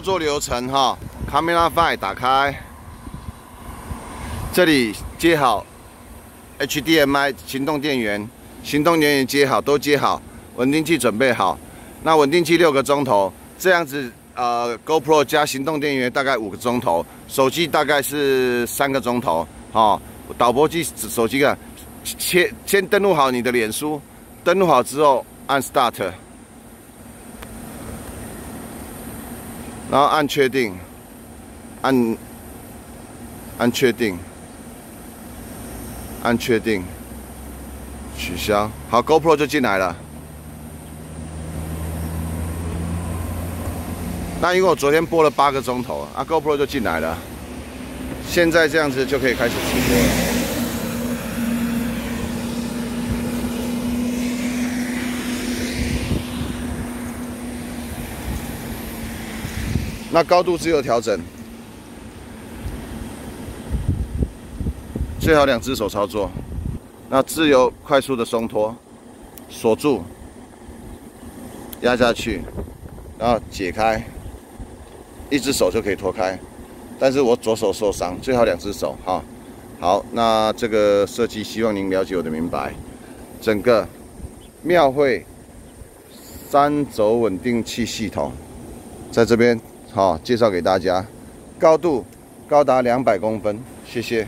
做流程哈，Camera Five 打开，这里接好 HDMI 行动电源，行动电源接好，都接好，稳定器准备好。那稳定器六个钟头，这样子呃，GoPro 加行动电源大概五个钟头，手机大概是三个钟头。好，导播机手机啊，先先登录好你的脸书，登录好之后按 Start。然后按确定，按按确定，按确定，取消。好，GoPro 就进来了。那因为我昨天播了八个钟头，啊，GoPro 就进来了。现在这样子就可以开始直播了。那高度自由调整，最好两只手操作。那自由快速的松脱，锁住，压下去，然后解开，一只手就可以脱开。但是我左手受伤，最好两只手哈。好，那这个设计希望您了解我的明白。整个庙会三轴稳定器系统在这边。好，介绍给大家，高度高达两百公分，谢谢。